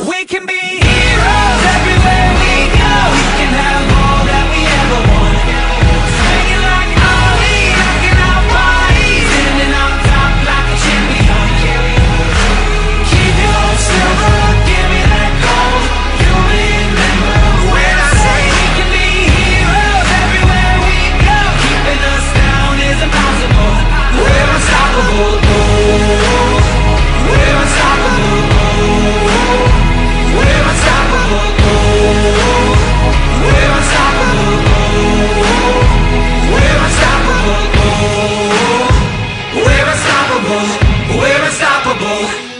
We can be heroes everywhere we go. We can have Whoa.